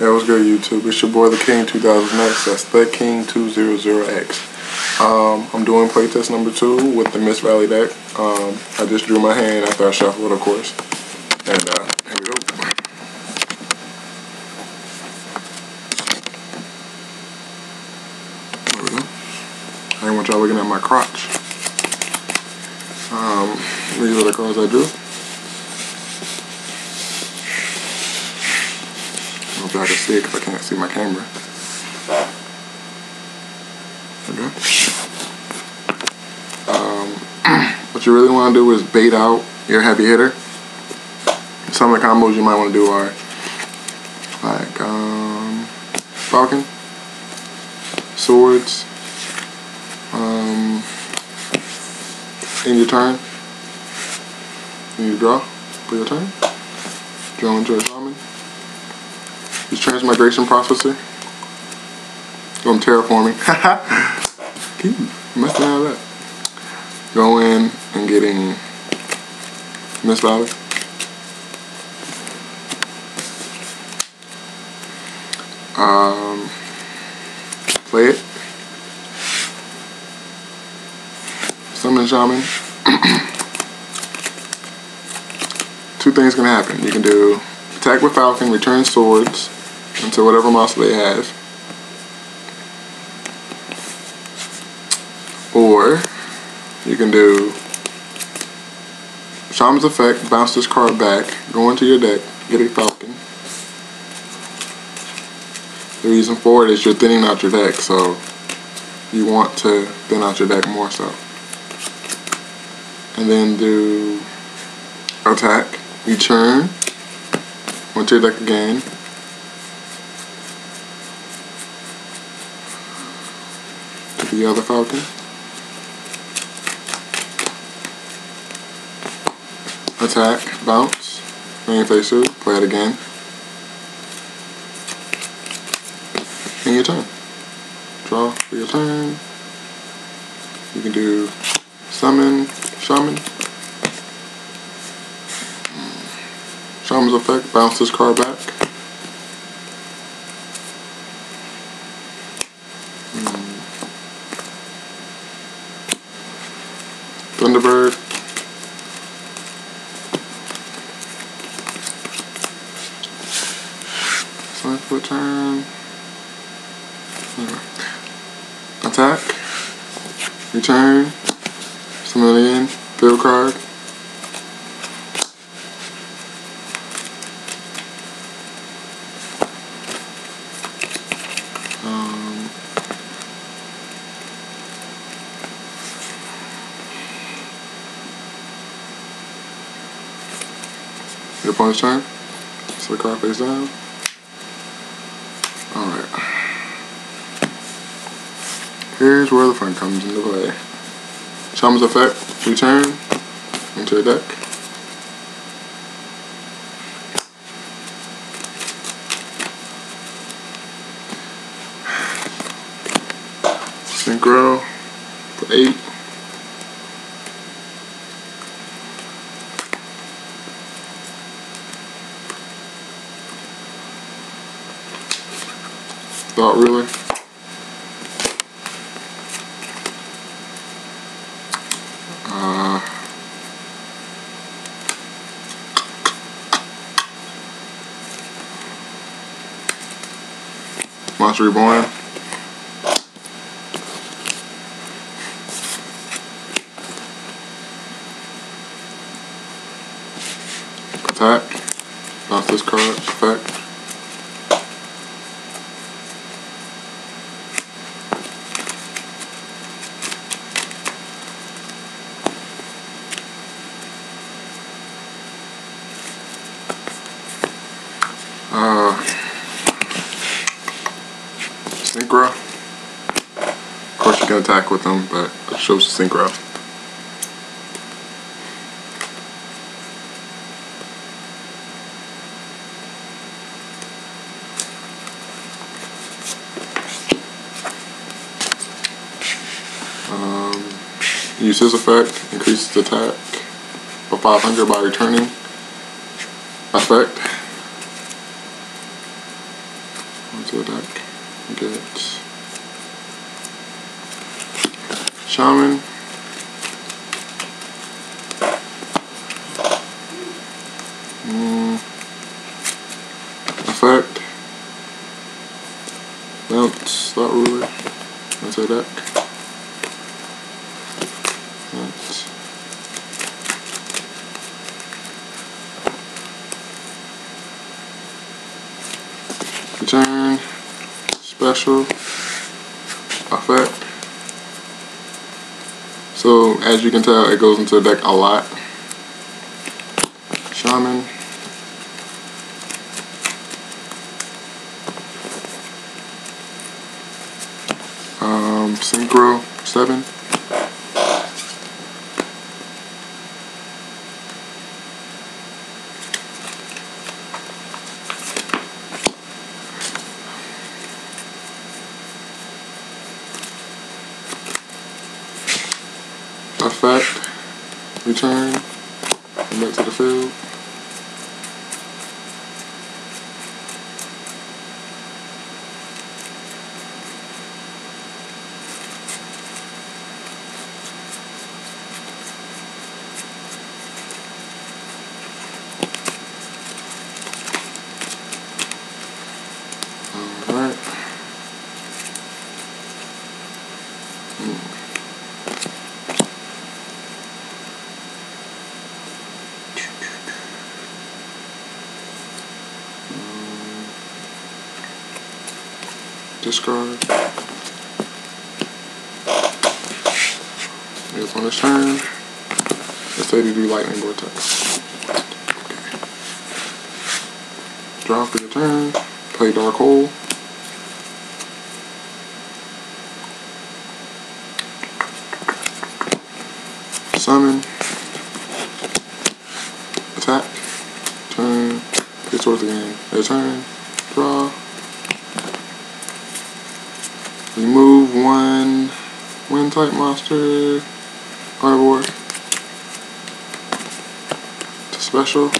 That was good, YouTube. It's your boy, The King 2000X. That's The King 200X. Um, I'm doing playtest number two with the Mist Valley deck. Um, I just drew my hand after I shuffled, of course. And uh, here we go. There we go. I didn't want y'all looking at my crotch. Um, these are the cards I drew. Y'all can see it because I can't see my camera. Um, what you really want to do is bait out your heavy hitter. Some of the combos you might want to do are like um, Falcon, Swords, um, in your turn, and you draw for your turn. Draw into a shaman. Use transmigration. Go I'm terraforming. Keep messing of that. Go in and getting Mist Valley. Um, play it. Summon Shaman. Two things can happen. You can do attack with Falcon, return swords, into whatever monster they have. Or you can do Shaman's Effect, bounce this card back, go into your deck, get a Falcon. The reason for it is you're thinning out your deck, so you want to thin out your deck more so. And then do attack, return, onto your deck again, the other falcon. Attack, bounce, main phase two, play it again. And your turn. Draw for your turn. You can do summon, shaman. Shaman's effect, bounce this card back. Thunderbird. Select turn. Attack. Return. Summon again. Field card. Opponent's turn. So the card face down. Alright. Here's where the fun comes into play. Shaman's effect, return, into your deck. Synchro for eight. Really? Uh, Monster Reborn. Attack. Bounce this card. Effect. Uh, synchro. Of course, you can attack with them, but it shows synchro. Um, use his effect, increases attack by 500 by returning effect. onto the deck. Get Shaman. Mm. Effect. Bounce, slot ruler. Onto the deck. Bounce. Return. Special. Effect. So as you can tell, it goes into the deck a lot. Shaman. Um, Synchro 7. Effect. Return. Come back to the field. Alright. Discard. It's on his turn. Say to do lightning vortex. Draw for your turn. Play dark hole. Summon. Attack. Turn. It's towards the game. Their turn. Draw. Remove one wind type monster. Carnivore. To special.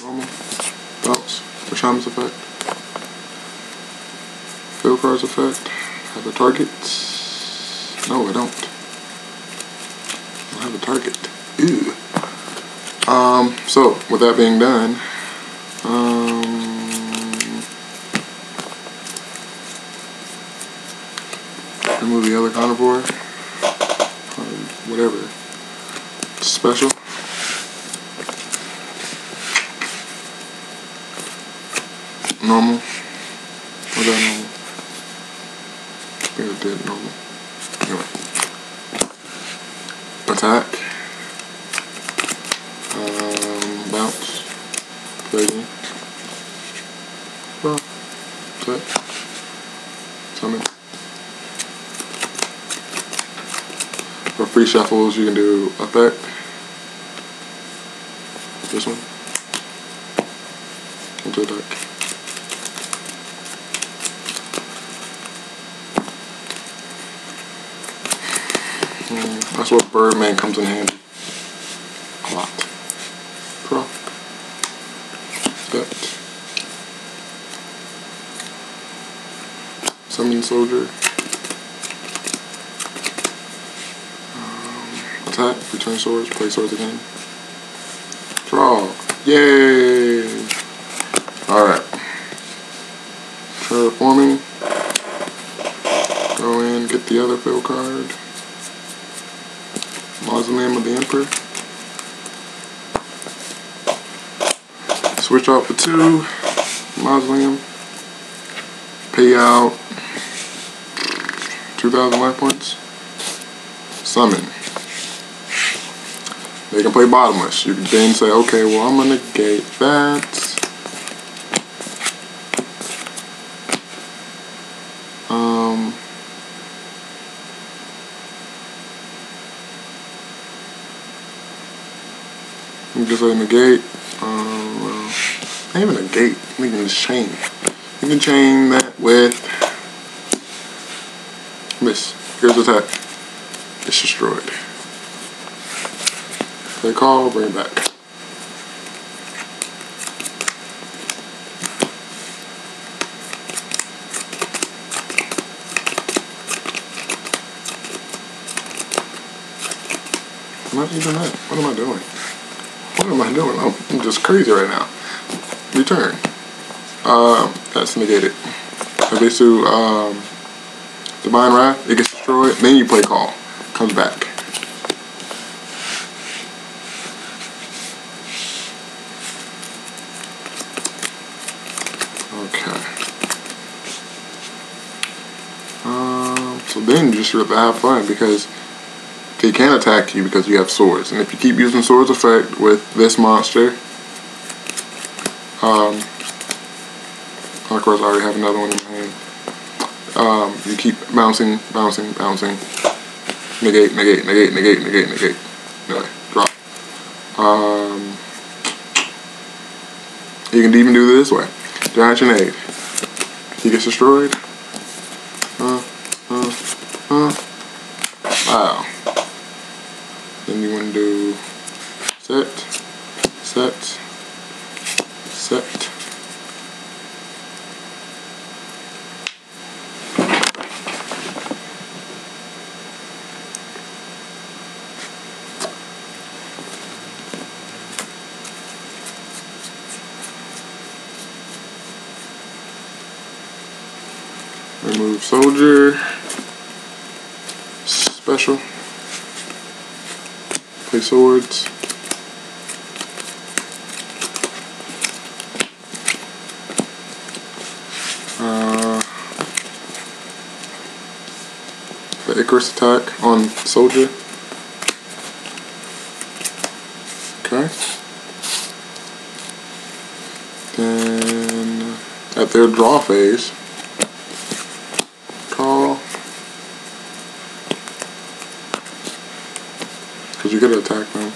Normal. Bounce. For Shaman's effect. Field cards effect. Have a target. No, I don't. I don't have a target. Ew. Um, so, with that being done, um, remove the other carnivore, or whatever, special. Normal. Was that normal? I think I did normal. Anyway. Attack. Um, bounce. Play again. Draw. Set. Summon. For free shuffles, you can do effect. This one. Into the deck. Mm, that's what Birdman comes in handy. A lot. Draw. Set. Summon Soldier. Um, attack. Return swords. Play swords again. Draw. Yay! Alright. Terraforming. Go in, get the other field card. Mausoleum of the Emperor. Switch off for two. Mausoleum. Pay out 2,000 life points. Summon. They can play bottomless. You can then say, okay, well, I'm going to negate that. Um, you just say negate. Um, well, not even negate. You can just chain. You can chain that with It's destroyed. They call, bring it back. Not even that. What am I doing? What am I doing? I'm, I'm just crazy right now. Return. Uh, that's negated. Abisu, um, Divine Wrath, it gets destroyed, then you play Call. Comes back. Okay. Um, so then you just have to have fun because they can attack you because you have swords. And if you keep using swords effect with this monster, um, of course I already have another one in my hand. You keep bouncing, bouncing, bouncing. Negate, negate, negate, negate, negate, negate. Anyway, drop. Um, you can even do this way. Giant Trunade. He gets destroyed. Uh, uh, uh. Wow. Then you want to do set, set, set. Remove soldier. Special. Play swords. Uh, the Icarus attack on soldier. Okay. Then at their draw phase, call. Because you gotta attack them.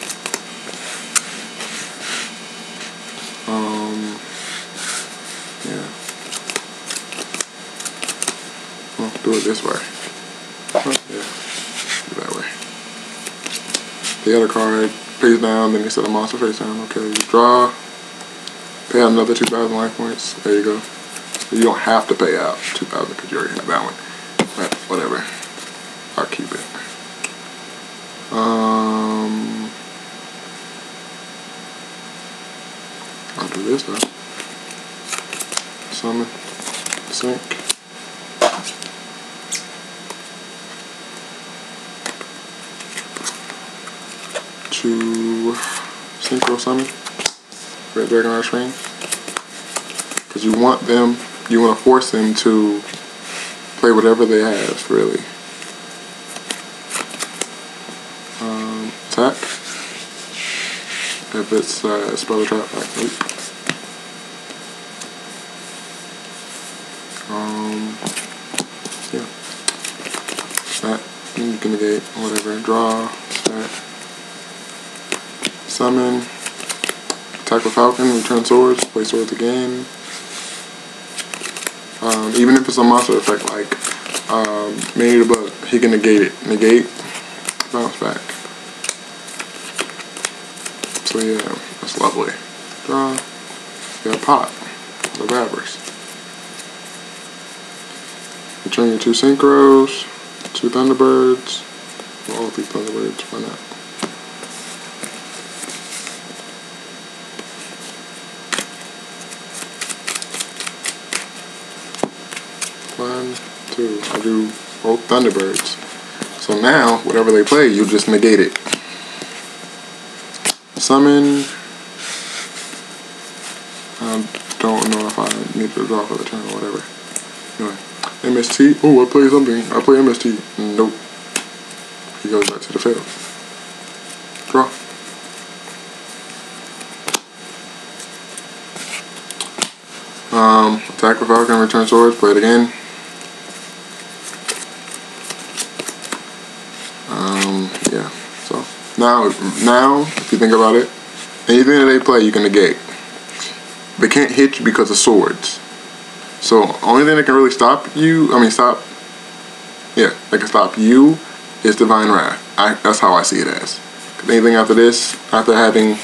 Um, yeah. Well, do it this way. Yeah, that way. Got a card, face down, then you set a monster face down. Okay, you draw, pay out another 2,000 life points. There you go. You don't have to pay out 2,000 because you already have that one. But whatever. I'll keep it. Um, I'll do this though. Summon, sink. To synchro summon. Red Dragon Rush Ring. Because you want them, you want to force them to play whatever they have, really. Um, attack. If it's uh, spell trap, like. Um, yeah. That you can negate whatever. Draw. That. Summon. Attack with Falcon. Return swords. Play swords again. Um, even if it's a monster effect like um, Man-Eater Bug, he can negate it. Negate. Bounce back. So yeah, that's lovely. Draw. Got pop. The grabbers. Return your two synchros, two thunderbirds. Well, all three thunderbirds, why not? One, two. I do both thunderbirds. So now, whatever they play, you just negate it. Summon. I don't know if I need to draw for the turn or whatever. Anyway, MST. Oh, I play something. I play MST. Nope. He goes back to the field. Draw. Um, attack with Falcon, return swords, play it again. Um, yeah. So now, now, if you think about it, anything that they play, you can negate. They can't hit you because of swords. So only thing that can really stop you, I mean stop, yeah, that can stop you is Divine Wrath. I, that's how I see it as. Anything after this, after having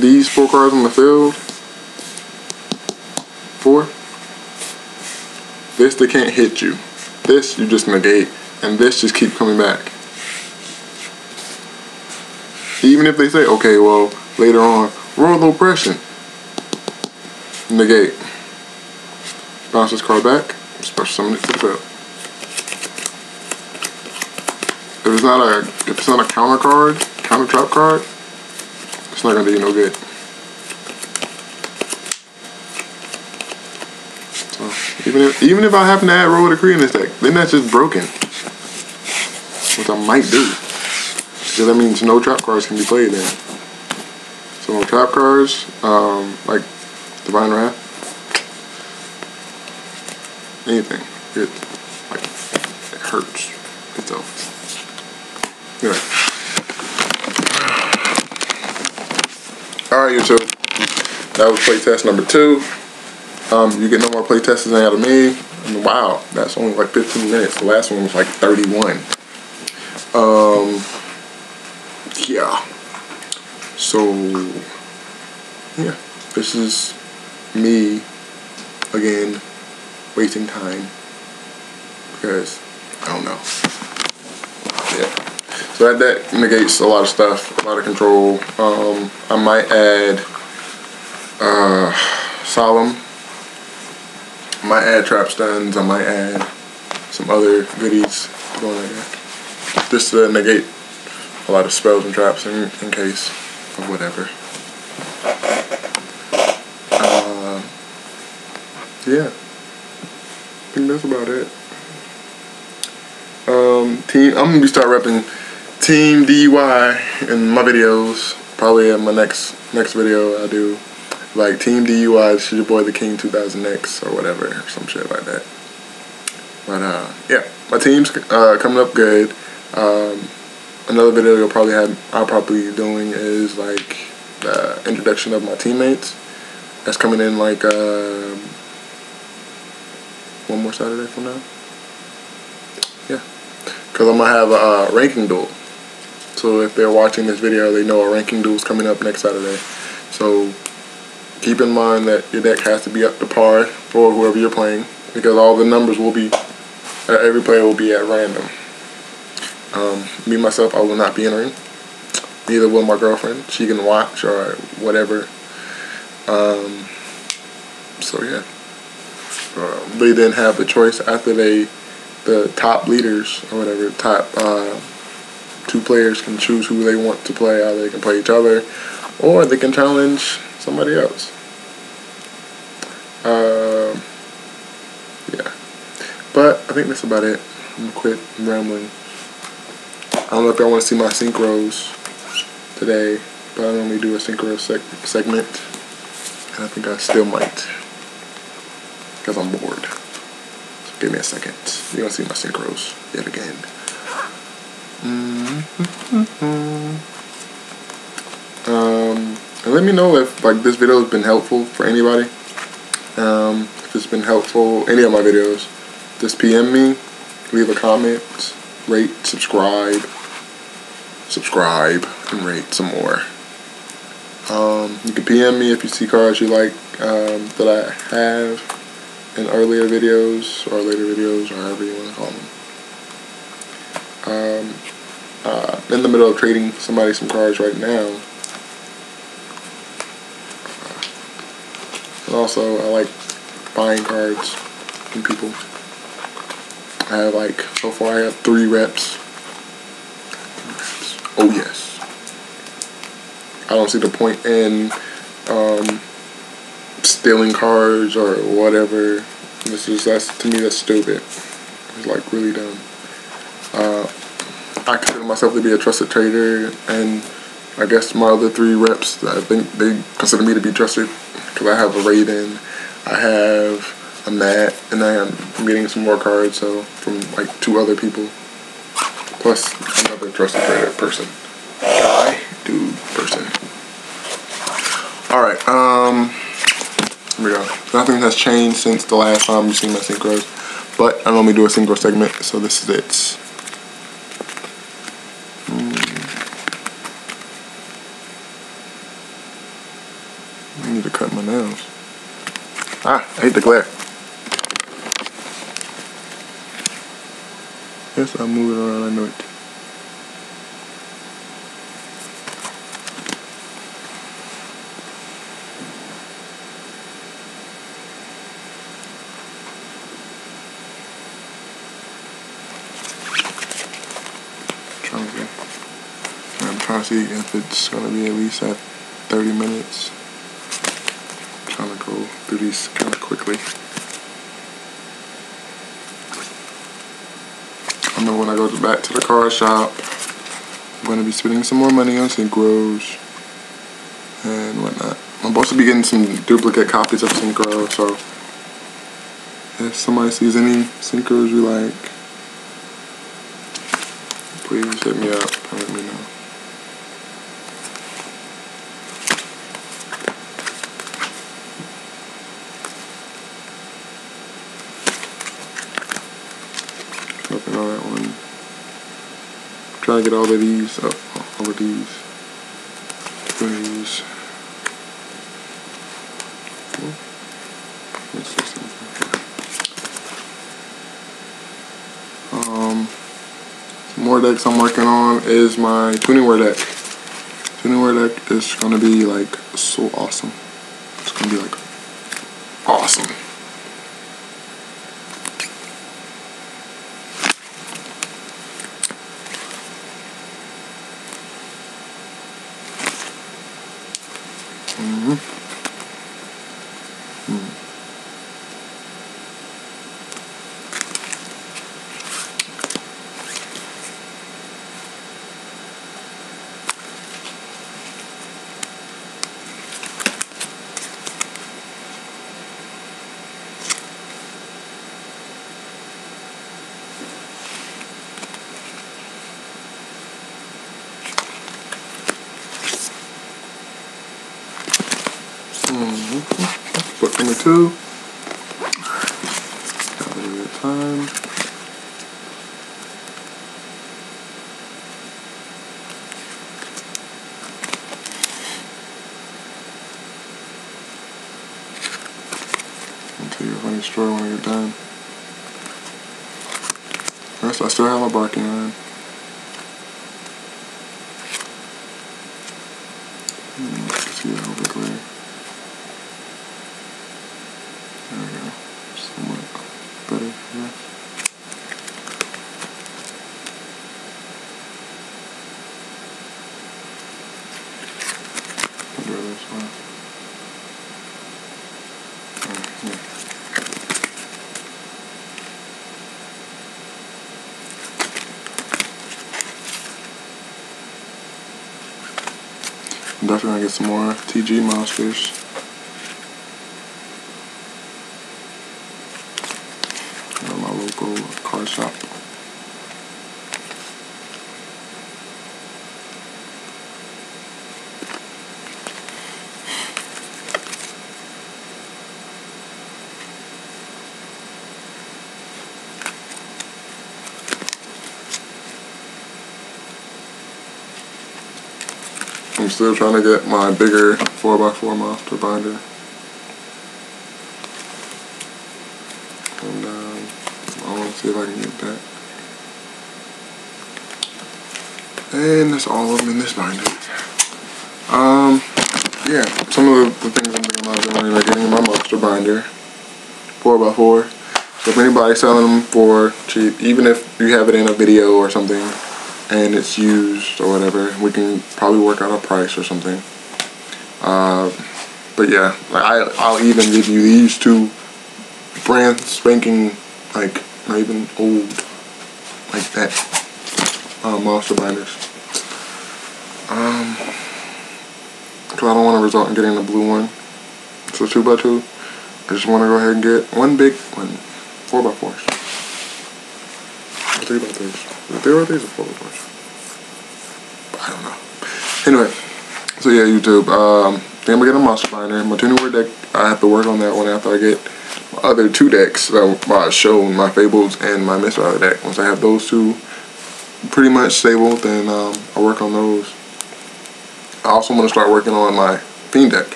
these four cards on the field, four, this they can't hit you. This you just negate, and this just keep coming back. Even if they say, okay, well, later on, Royal Oppression. Negate. Bounce this card back, special summon it to the field. If it's not a if it's not a counter card, counter trap card, it's not gonna do you no good. So even if even if I happen to add Royal Decree in this deck, then that's just broken. Which I might do. Because that means no trap cards can be played then. So no trap cards, um, like Divine Wrath, anything. It like it hurts itself. Anyway. Alright YouTube. That was playtest number two. Um, you get no more playtests out of me. Wow, that's only like 15 minutes. The last one was like 31. Um, yeah. So, yeah, this is me again wasting time because I don't know. Yeah. So that deck negates a lot of stuff, a lot of control. Um, I might add uh, Solemn. I might add Trap Stuns. I might add some other goodies going like that. Just to negate a lot of spells and traps in, in case of whatever. Uh, yeah. I think that's about it. Um, team, I'm gonna start repping Team DUI in my videos. Probably in my next next video I do like Team DUI. It's your boy the King 2000X or whatever, some shit like that. But uh, yeah, my team's uh, coming up good. Um, another video you'll probably have I'll probably be doing is like the introduction of my teammates. That's coming in like uh, one more Saturday from now. Yeah, because I'm gonna have a uh, ranking duel. So if they're watching this video, they know a ranking duel is coming up next Saturday. So keep in mind that your deck has to be up to par for whoever you're playing because all the numbers will be, uh, every player will be at random. Um, me, myself, I will not be entering. Neither will my girlfriend. She can watch or whatever. Um, so yeah. Uh, they then have the choice after they, the top leaders or whatever, top uh, two players can choose who they want to play. Either they can play each other, or they can challenge somebody else. Uh, yeah, but I think that's about it. I'm gonna quit rambling. I don't know if y'all want to see my synchros today, but I normally do a synchro seg segment, and I think I still might because I'm bored. So give me a second. You're gonna see my synchros yet again. Um, and let me know if like this video has been helpful for anybody. Um, if it's been helpful, any of my videos, just PM me, leave a comment, rate, subscribe, subscribe, and rate some more. Um, you can PM me if you see cards you like um, that I have in earlier videos or later videos or however you want to call them. Um, uh, in the middle of trading somebody some cards right now. And also, I like buying cards from people. I have like, so far I have three reps. Oh yes. I don't see the point in um, stealing cards or whatever. This is, that's, to me, that's stupid. It's like really dumb. Uh, I consider myself to be a trusted trader, and I guess my other three reps, I think they consider me to be trusted because I have a Raiden, I have a Matt, and I am getting some more cards, so from like two other people, plus another trusted trader person, guy, dude, person. All right, um, here we go. Nothing has changed since the last time you've seen my synchros, but I normally do a synchro segment, so this is it. I need to cut my nails. Ah, I hate the glare. Yes, I'm moving around, I know it. I'm see if it's gonna be at least at 30 minutes. trying to go through these kind of quickly. Know when I go back to the car shop, I'm going to be spending some more money on synchros and whatnot. I'm supposed to be getting some duplicate copies of synchro, so if somebody sees any synchros you like, please hit me up and let me know. Nothing on that one. Try to get all of these up, all of these. These. Um, some more decks I'm working on is my Tuningware deck. Tuningware deck is gonna be like so awesome. It's gonna be like 嗯。Two. Time. I'll tell you a when get done. First, I still have my barking on. Hmm, See that over glare. There we go. Somewhat better, yes. I'd rather this one. Uh, yeah. I'm definitely gonna get some more TG monsters. My local car shop. Still trying to get my bigger 4x4 monster binder. And um, I want to see if I can get that. And that's all of them in this binder. Um, yeah, some of the, the things I'm thinking about doing are getting my monster binder, 4x4. So if anybody's selling them for cheap, even if you have it in a video or something, and it's used or whatever, we can probably work out a price or something. Uh, but yeah, like I, I'll even give you these two brand spanking, like not even old, like that, uh, monster binders. Um, cause I don't want to result in getting the blue one. So two by two. I just want to go ahead and get one big one, four by fours. Three by threes. Three by threes or four by? I don't know. Anyway, so yeah, YouTube. Um, then we get a monster binder. My Tuningware deck. I have to work on that one after I get my other two decks that I showed my Fables and my Mist deck. Once I have those two pretty much stable, then um, I work on those. I also want to start working on my Fiend deck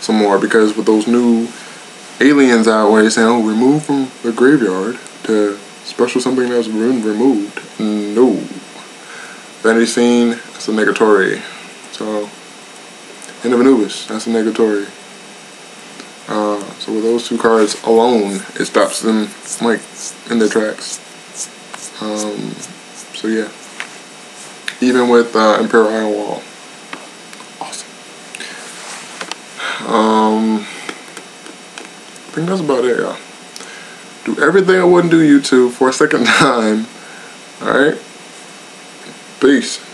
some more because with those new aliens out where they're saying, oh, remove from the graveyard to Special something that's been removed. No. Vanity's Fiend, that's a negatory. So, End of Anubis, that's a negatory. Uh, so with those two cards alone, it stops them like in their tracks. Um, so yeah. Even with uh, Imperial Iron Wall. Awesome. Um, I think that's about it, y'all. Do everything I wouldn't do YouTube for a second time. Alright? Peace.